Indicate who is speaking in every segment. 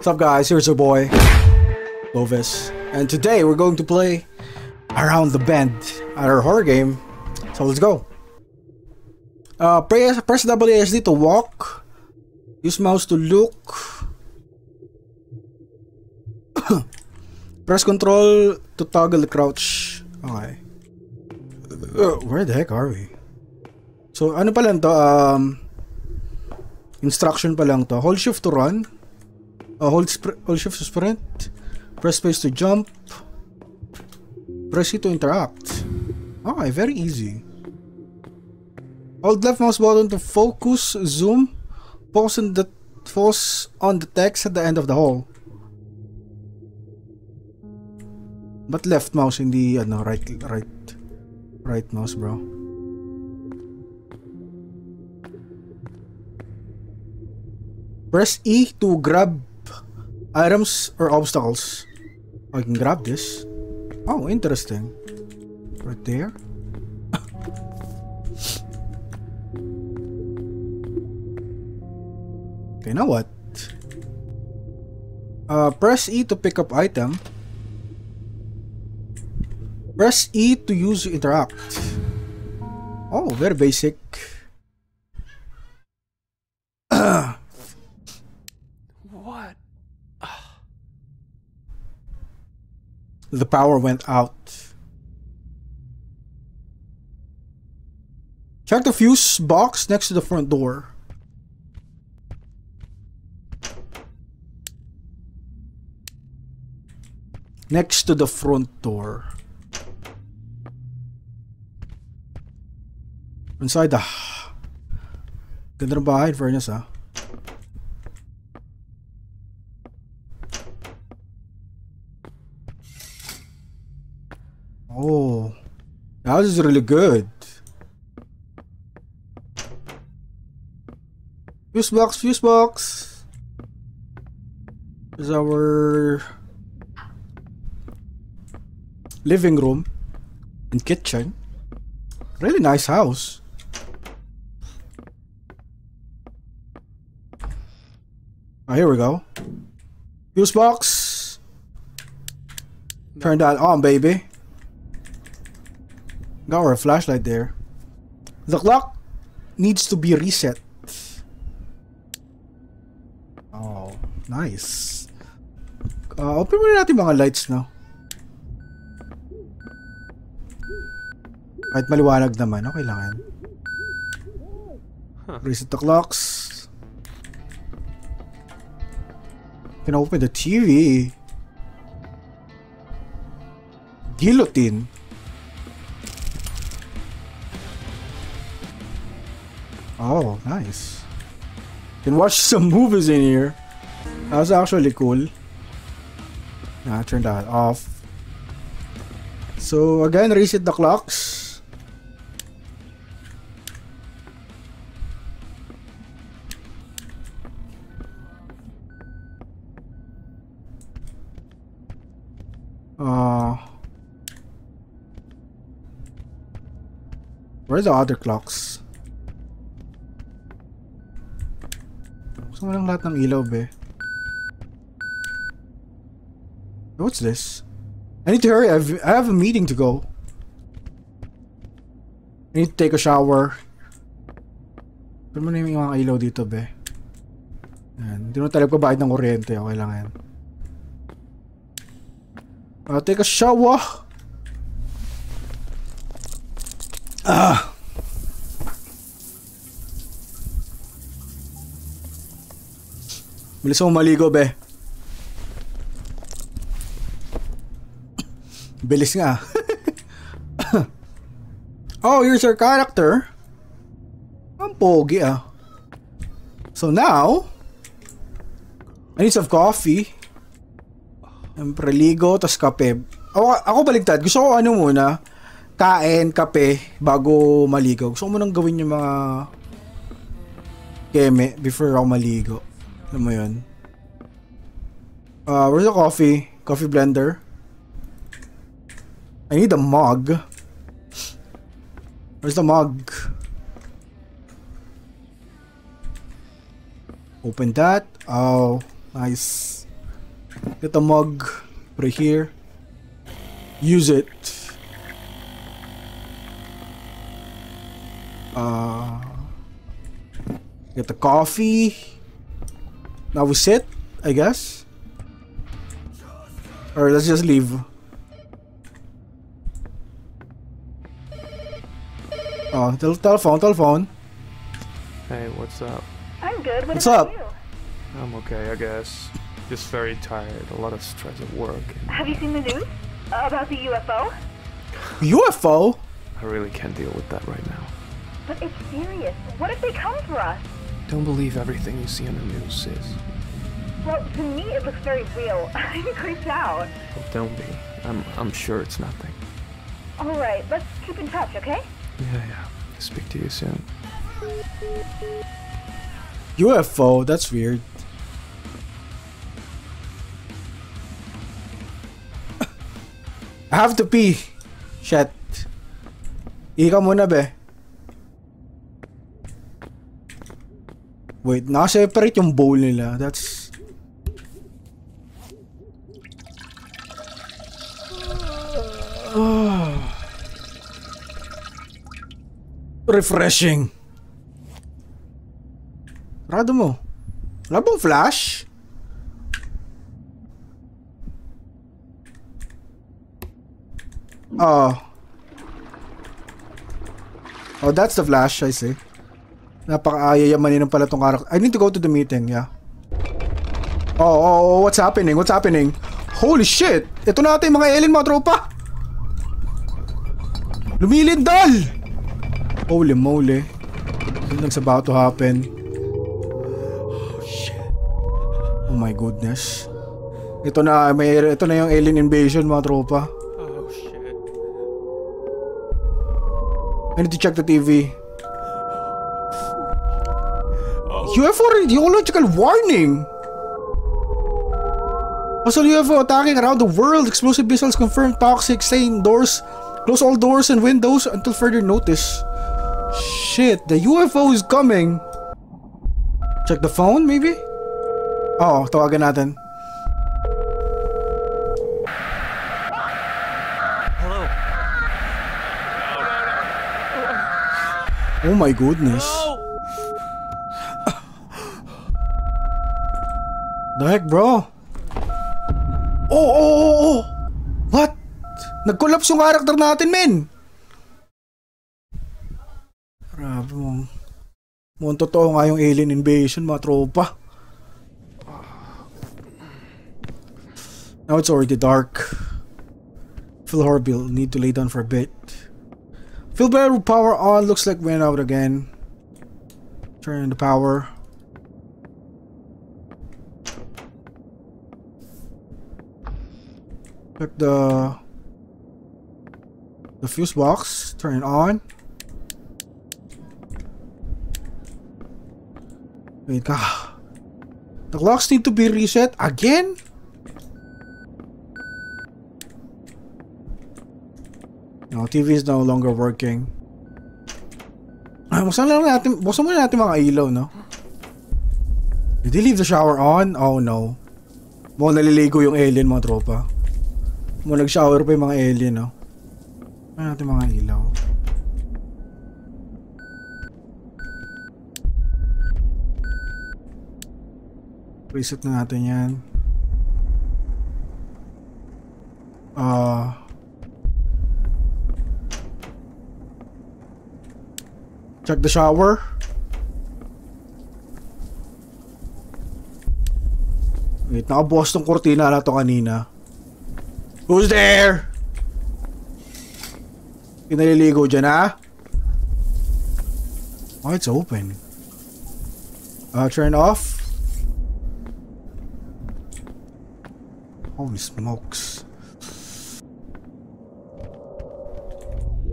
Speaker 1: What's up guys, here's your boy, Cloviis. And today we're going to play Around the Bend, at our horror game. So let's go. Uh, press, press WASD to walk. Use mouse to look. press control to toggle the crouch. Okay. Uh, where the heck are we? So ano pa lang to? Um, instruction pa lang to. Hold shift to run. Uh, hold, hold shift to sprint. Press space to jump. Press E to interact. Okay, very easy. Hold left mouse button to focus, zoom, pause on the focus on the text at the end of the hole. But left mouse hindi ano right right right mouse bro. Press E to grab items or obstacles. I can grab this. Oh, interesting. Right there. okay, now what? Uh, press E to pick up item. Press E to use interact. Oh, very basic. The power went out. Check the fuse box next to the front door. Next to the front door. Inside the... Ganda ng bahay, fairness ah. That is really good. Fuse box, fuse box. Is our living room and kitchen. Really nice house. Oh, here we go. Fuse box. Turn that on, baby. Got our flashlight there. The clock needs to be reset. Oh, nice. Uh, open muna natin mga lights now. Kahit maliwanag naman, okay lang yan. Reset the clocks. Can open the TV. Guillotine. Oh, nice. Can watch some movies in here. That's actually cool. Nah, turn that off. So again, reset the clocks. Uh, where's the other clocks? Gusto mo lang lahat ng ilaw, be. What's this? I need to hurry. I've, I have a meeting to go. I need to take a shower. Pero mo na yung mga ilaw dito, be. Yan. Hindi mo talaga bayad ng kuryente. Okay lang yan. I'll take a shower. Ah. Bilis mo maligo, be. Bilis nga. oh, here's our character. Ang pogi ah. So now, I need some coffee. Siyempre, ligo, tas kape. Ako, ako baligtad. Gusto ko ano muna, kain, kape, bago maligo. Gusto ko munang gawin yung mga keme before ako maligo. Alam mo yun? Uh, where's the coffee? Coffee blender? I need a mug. Where's the mug? Open that. Oh, nice. Get a mug. Put it here. Use it. Uh, get the coffee. Now we sit, I guess. Or let's just leave. Oh, tel telephone, telephone.
Speaker 2: Hey, what's up?
Speaker 3: I'm good. What
Speaker 1: What's
Speaker 3: about
Speaker 1: up?
Speaker 3: you?
Speaker 2: I'm okay, I guess. Just very tired. A lot of stress at work.
Speaker 3: Have you seen the news about the UFO?
Speaker 1: UFO?
Speaker 2: I really can't deal with that right now.
Speaker 3: But it's serious. What if they come for us?
Speaker 2: Don't believe everything you see on the news, sis.
Speaker 3: Well, to me, it looks very real. I'm creeped out.
Speaker 2: Oh, don't be. I'm I'm sure it's nothing.
Speaker 3: All right, let's keep in touch, okay?
Speaker 2: Yeah, yeah. Speak to you soon.
Speaker 1: UFO? That's weird. I have to pee. Shit. Ika muna be. Wait, naka-separate yung bowl nila. That's... Refreshing. Rado mo. Wala bang flash? Oh. Oh, that's the flash, I see. Napaka-ayayamanin ng pala tong karak. I need to go to the meeting, yeah. Oh, oh, oh, what's happening? What's happening? Holy shit! Ito na ata yung mga alien mga tropa! Lumilindol! Holy moly. Something's about to happen. Oh my goodness. Ito na, may, ito na yung alien invasion mga tropa.
Speaker 2: Oh shit.
Speaker 1: I need to check the TV. UFO radiological warning! Also, UFO attacking around the world. Explosive missiles confirmed toxic. Saying doors. Close all doors and windows until further notice. Shit, the UFO is coming. Check the phone, maybe? Oo, tawagan natin.
Speaker 2: Hello.
Speaker 1: Oh my goodness. The heck, bro? Oh, oh, oh, oh! What? Nag-collapse yung karakter natin, men! Grabe mo. Mukhang totoo nga yung alien invasion, mga tropa. Now it's already dark. Feel horrible. Need to lay down for a bit. Feel better with power on. Looks like went out again. Turn the power. Check the the fuse box. Turn it on. Wait, ah. The clocks need to be reset again? No, TV is no longer working. Ah, buksan lang natin, buksan muna natin mga ilaw, no? Did they leave the shower on? Oh no. Mukhang naliligo yung alien mga tropa. Mukhang nag-shower pa yung mga alien, no? Ano natin mga ilaw? Reset na natin yan. Ah... Check the shower. Wait, nakabukas tong kortina na to kanina. Who's there? Pinaliligo dyan, ha? Oh, it's open. Uh, turn off. Holy smokes.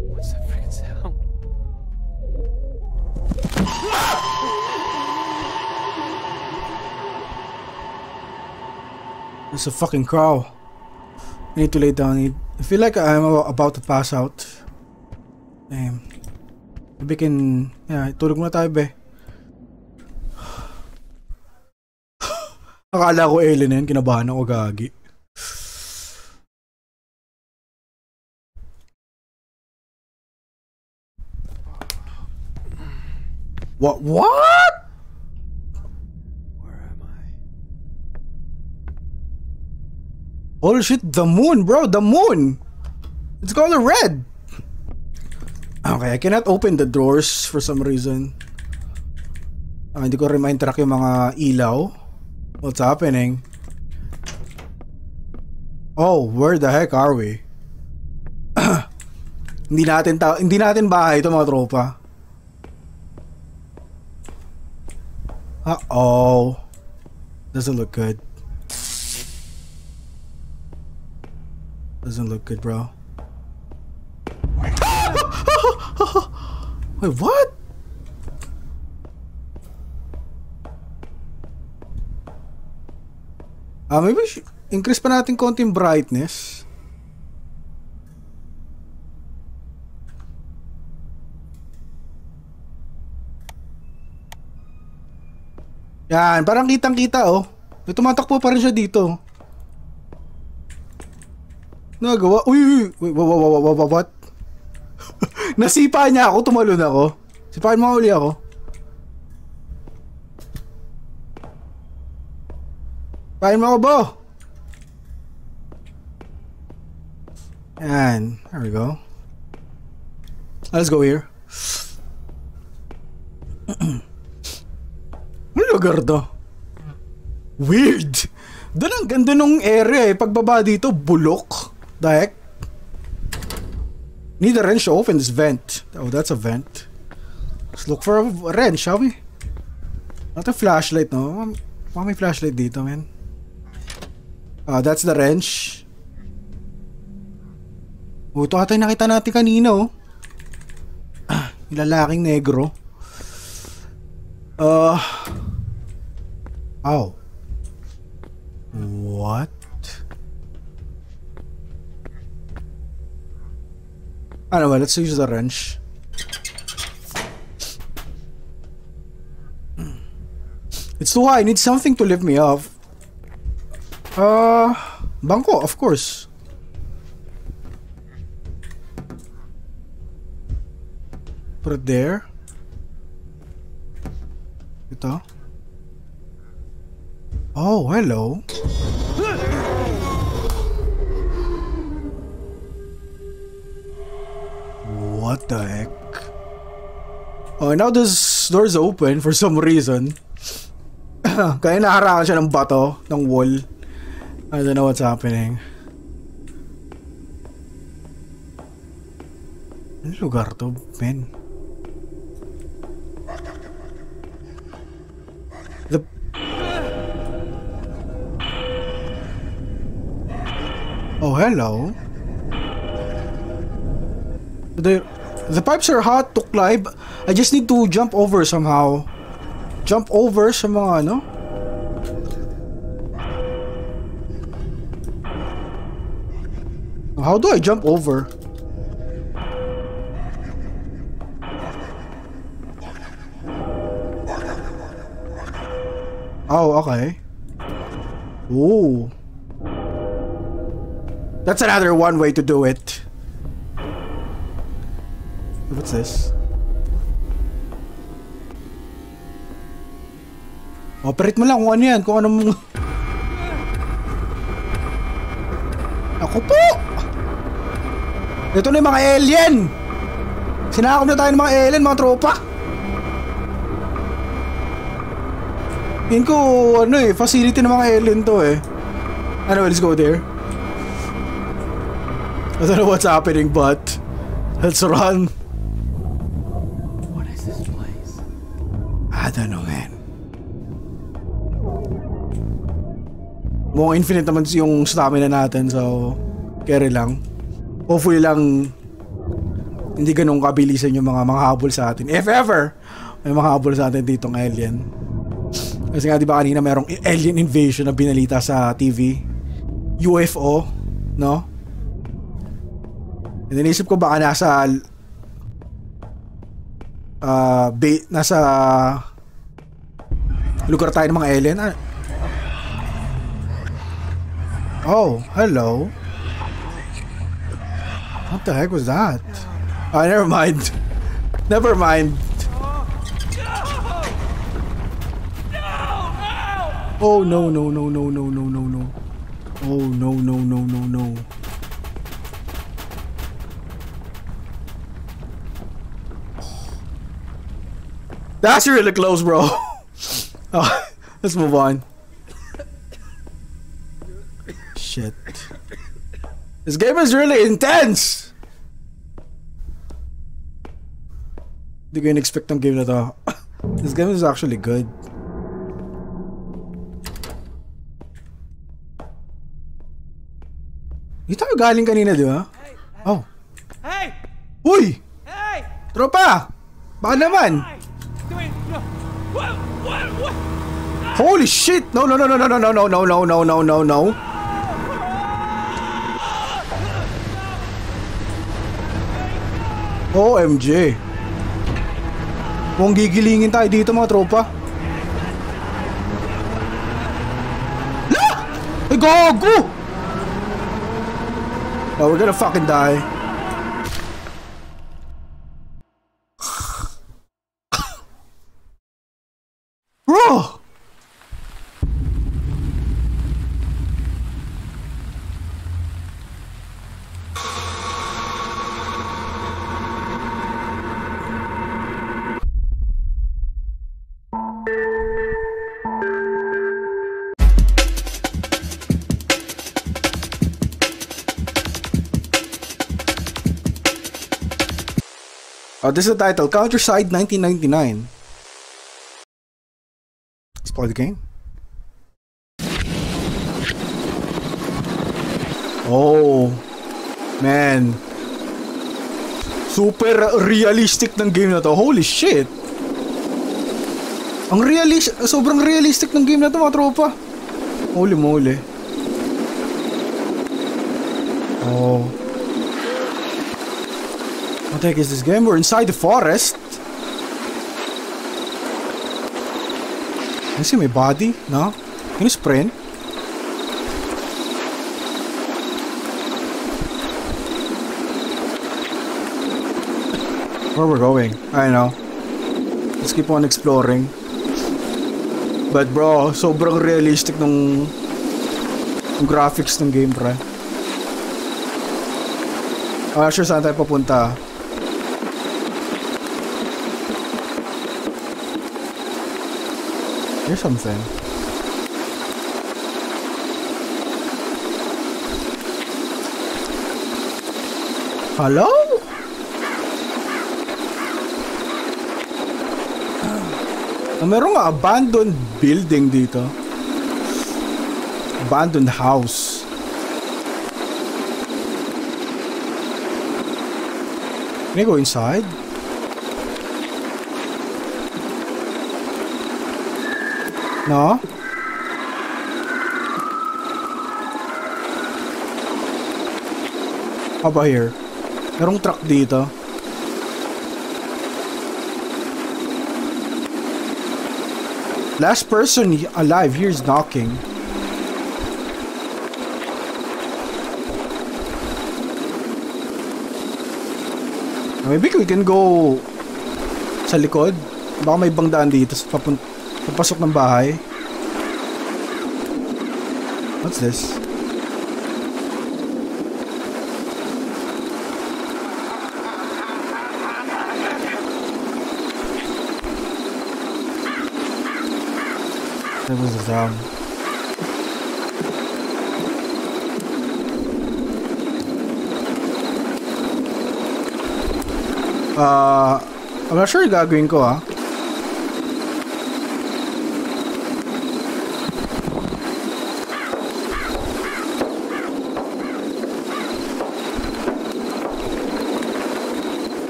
Speaker 2: What's that freaking sound?
Speaker 1: There's a fucking crow. I need to lay down. I feel like I'm about to pass out. Damn. Maybe can... Yeah, tulog muna tayo, be. Akala ko alien yan, kinabahan ako gagi. What? What? Holy shit, the moon, bro, the moon! It's color red! Okay, I cannot open the doors for some reason. Ah, hindi ko rin ma-interact yung mga ilaw. What's happening? Oh, where the heck are we? hindi natin ta hindi natin bahay ito mga tropa. Uh-oh. Doesn't look good. Doesn't look good, bro. Wait, what? Ah, maybe increase pa natin konting brightness. Yan, parang kitang-kita oh. May tumatakbo pa rin siya dito. Nagawa. Uy, uy, uy, what? Nasipa niya ako, tumalon ako. Sipain mo uli ako. Sipain mo ako, bo. Yan. There we go. Let's go here. Ano lugar to? Weird. Doon ang ganda nung area eh. Pagbaba dito, bulok. The heck? Need a wrench to open this vent. Oh, that's a vent. Let's look for a wrench, shall we? Not a flashlight, no? Baka may flashlight dito, man. Ah, that's the wrench. Oh, ito ata yung nakita natin kanina, oh. Ah, lalaking negro. Uh... Oh. What? Anyway, let's use the wrench. It's too high. I need something to lift me up. Uh, bangko, of course. Put it there. Ito. Oh, hello. What the heck? Oh, now this door's open for some reason. Kaya naharangan siya ng bato, ng wall. I don't know what's happening. Ano lugar to, men? The... Oh, hello. The the pipes are hot to climb. I just need to jump over somehow. Jump over sa mga ano? How do I jump over? Oh, okay. Ooh. That's another one way to do it. This? Operate mo lang kung ano yan, kung ano mong... Ako po! Ito na yung mga alien! Sinakop na tayo ng mga alien, mga tropa! Yun ko, ano eh, facility ng mga alien to eh. Anyway, let's go there. I don't know what's happening, but let's run. Mukhang infinite naman yung stamina natin, so carry lang. Hopefully lang hindi ganun kabilisan yung mga mga habol sa atin. If ever, may mga habol sa atin ditong alien. Kasi nga di ba kanina merong alien invasion na binalita sa TV. UFO, no? And inisip ko baka nasa uh, ba- nasa lugar tayo ng mga alien. Ah, Oh, hello. What the heck was that? Oh, never mind. Never mind. Oh no no no no no no no no. Oh no no no no no. That's really close, bro. oh, let's move on. Shit. This game is really intense! Hindi ko in-expect ng game na to. this game is actually good. Dito tayo galing kanina, di ba? Oh.
Speaker 4: Hey!
Speaker 1: Uy!
Speaker 4: Hey!
Speaker 1: Tropa! Baka naman! Holy shit! No, no, no, no, no, no, no, no, no, no, no, no, no. OMG. Kung gigilingin tayo dito mga tropa. La! Ay, gago! Oh, we're gonna fucking die. Oh, this is the title. Counterside 1999. Let's play the game. Oh. Man. Super realistic ng game na to. Holy shit. Ang realis sobrang realistic ng game na to mga tropa. Holy moly. Oh. What the heck is this game? We're inside the forest. You see my body? No? Can you sprint? Where we're going? I know. Let's keep on exploring. But bro, sobrang realistic nung, graphics ng game, pre. I'm not sure saan tayo papunta. Here's something. Hello? Ah, merong abandoned building dito. Abandoned house. Can I go inside? No? How about here? Merong truck dito. Last person alive here is knocking. Maybe we can go sa likod. Baka may ibang daan dito sa papun papasok ng bahay. What's this? That was a sound. Uh, I'm not sure yung gagawin ko ah.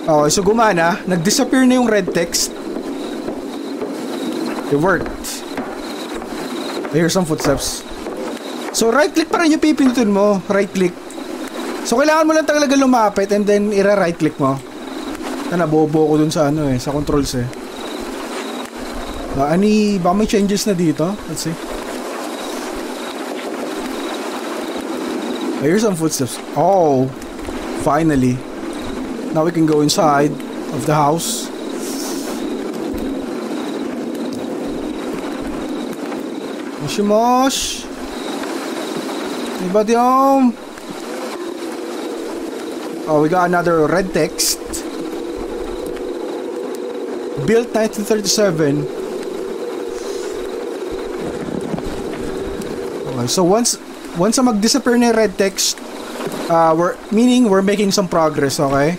Speaker 1: Okay, so gumana. Nag-disappear na yung red text. It worked. I hear some footsteps. So right click pa rin yung pipindutin mo. Right click. So kailangan mo lang talaga lumapit and then ira-right click mo. Na nabobo ko dun sa ano eh, sa controls eh. Uh, ani, baka may changes na dito. Let's see. I hear some footsteps. Oh, finally. Now we can go inside of the house. Moshi mosh. Anybody home? Oh, we got another red text. Built 1937. Okay, so once once mag-disappear na red text, uh, we're, meaning we're making some progress, okay?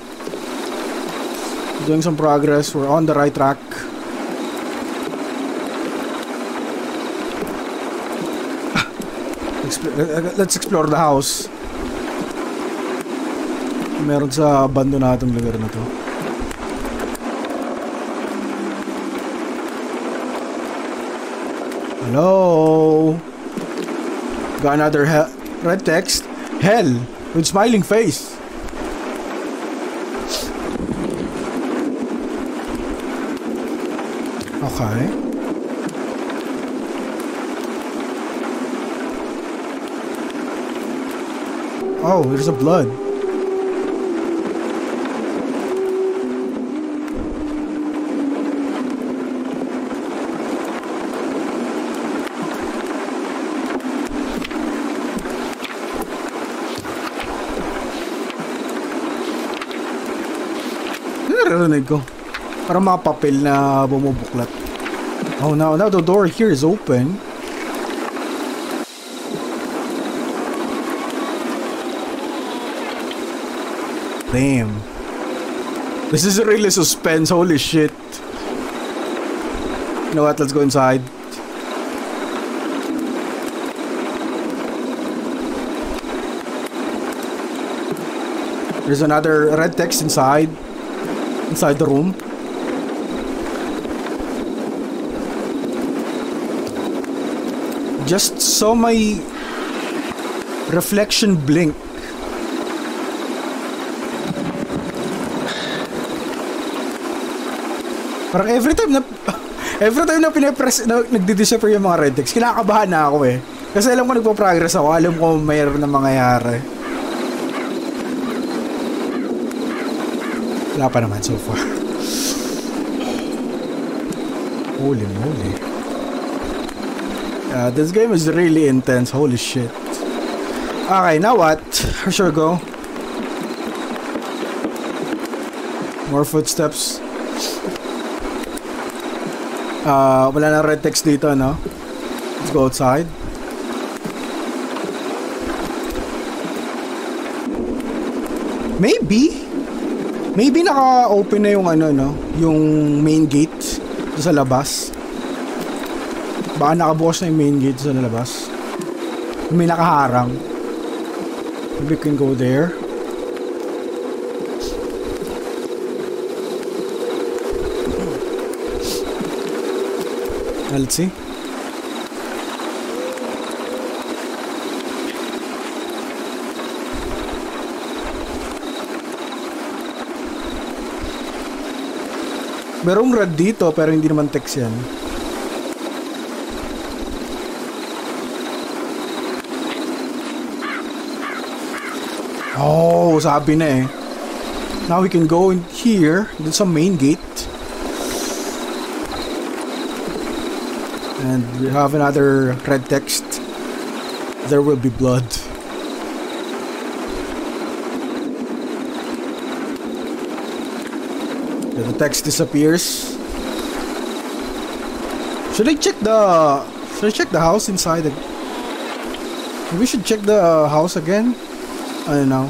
Speaker 1: Doing some progress. We're on the right track. Uh, Let's explore the house. Meron sa abandonadong lugar na to. Hello? Got another he- red text. Hell with smiling face. Okay. Oh, there's a blood. Ano naririnig ko? Parang mga papel na bumubuklat. Oh, now, now the door here is open. Damn. This is really suspense. Holy shit. You know what? Let's go inside. There's another red text inside. Inside the room. Just saw my reflection blink. Parang every time na every time na pinapress na nagdi-disappear yung mga red text, kinakabahan na ako eh. Kasi alam ko nagpo-progress ako, alam ko mayroon na mangyayari. Wala pa naman so far. Holy moly. Uh, this game is really intense. Holy shit. Okay, now what? I go? More footsteps. Uh, wala na red text dito, no? Let's go outside. Maybe. Maybe naka-open na yung ano, no? Yung main gate sa labas. Baka nakabukas na yung main gate sa labas. May nakaharang. Maybe we can go there. Let's see. Merong red dito pero hindi naman text yan. Oh, sabi na eh. Now we can go in here, dun sa main gate. And we have another red text. There will be blood. The text disappears. Should I check the should I check the house inside? We should check the house again. Don't know.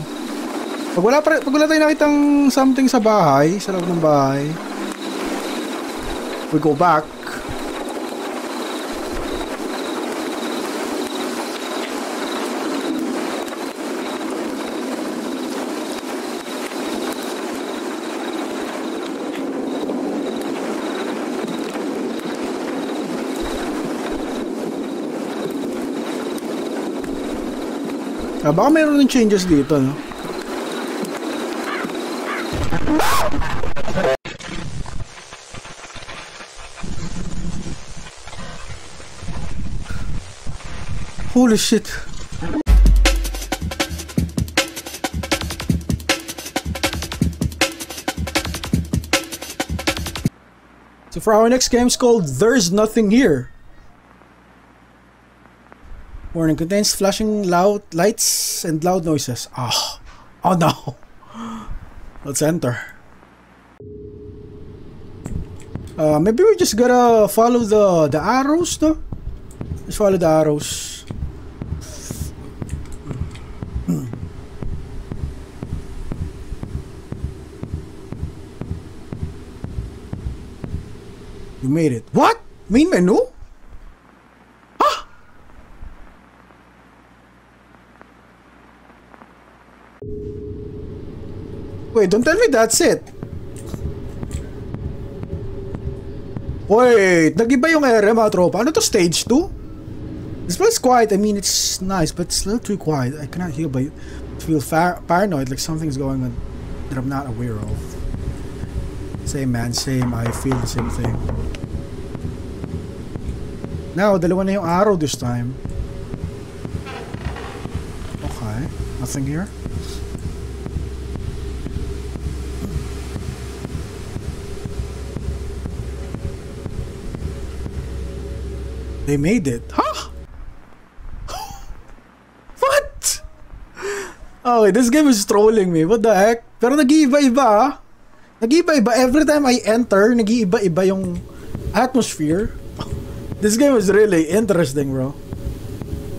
Speaker 1: Pag wala, pa, pag wala tayo nakitang something sa bahay, sa loob ng bahay, we go back. Ah, baka ng changes dito, no? Holy shit. So for our next game is called There's Nothing Here. Warning contains flashing loud lights and loud noises. Oh, oh no. Let's enter. Uh, maybe we just gotta follow the the arrows? Just follow the arrows. You made it. What? Main menu? Don't tell me that's it. Wait, nag-iba yung area mga. Ano to, stage 2? This place quiet. I mean, it's nice, but it's a little too quiet. I cannot hear, but I feel paranoid, like something's going on that I'm not aware of. Same man, same. I feel the same thing. Now, dalawa na yung arrow this time. Okay, nothing here. They made it. Huh? What? Okay, this game is trolling me. What the heck? Pero nag-iiba-iba ah. Nag-iiba-iba. Every time I enter, nag-iiba-iba yung atmosphere. This game is really interesting, bro.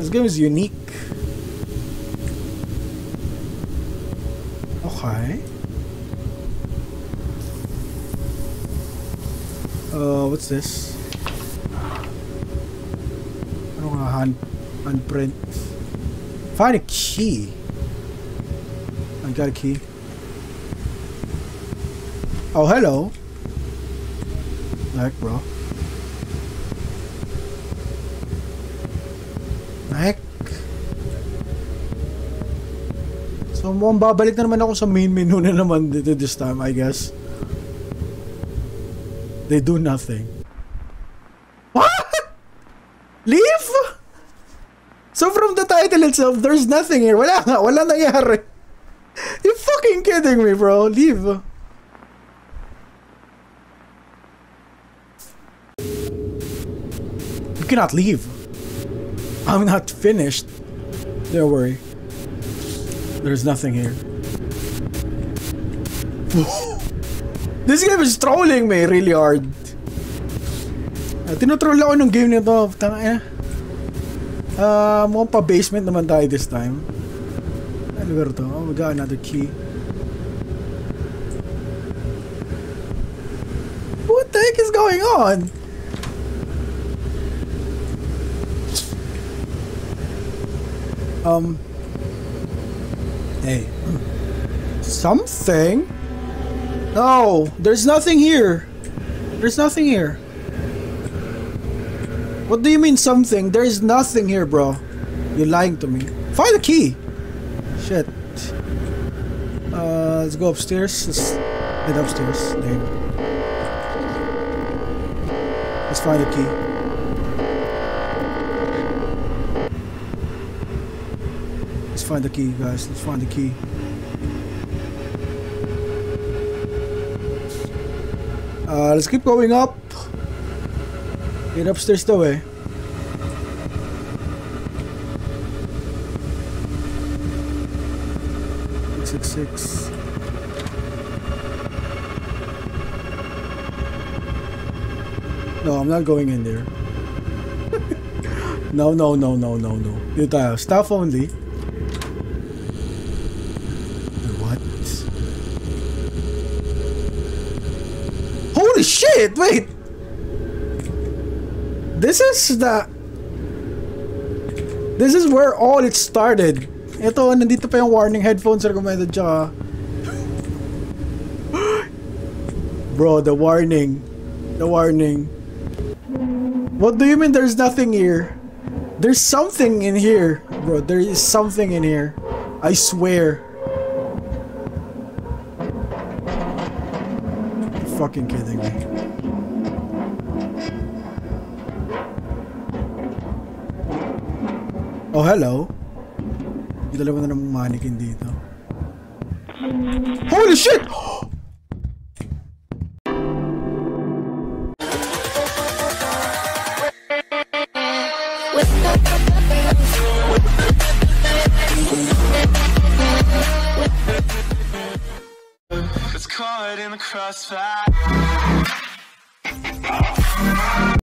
Speaker 1: This game is unique. Okay. Uh, what's this? Hand, handprint? Find a key. I got a key. Oh, hello. Heck, bro. Heck. So, mukhang babalik na naman ako sa main menu na naman dito this time, I guess. They do nothing. What? Leave? So from the there's nothing here. Wala nga, wala. You fucking kidding me, bro. Leave. You cannot leave. I'm not finished. Don't worry. There's nothing here. this game is trolling me really hard. Tinotroll ako ng game nito. Tanga eh. Uh, mukhang pa-basement naman tayo this time. Ano ba to? Oh, we got another key. What the heck is going on? Um. Hey. Something? No, there's nothing here. There's nothing here. What do you mean something? There's nothing here, bro. You're lying to me. Find the key. Shit. Uh, let's go upstairs. Let's head upstairs. There. Let's find the key. Let's find the key, guys. Let's find the key. Uh, let's keep going up. Get upstairs the way. Six six six. No, I'm not going in there. no, no, no, no, no, no. Dito tayo. Staff only. What? Holy shit! Wait! This is the... This is where all it started. Ito, nandito pa yung warning headphones recommended tsaka... Bro, the warning. The warning. What do you mean there's nothing here? There's something in here. Bro, there is something in here. I swear. You're fucking kidding me. Oh, hello. May dalawa na namang mannequin dito. Holy shit!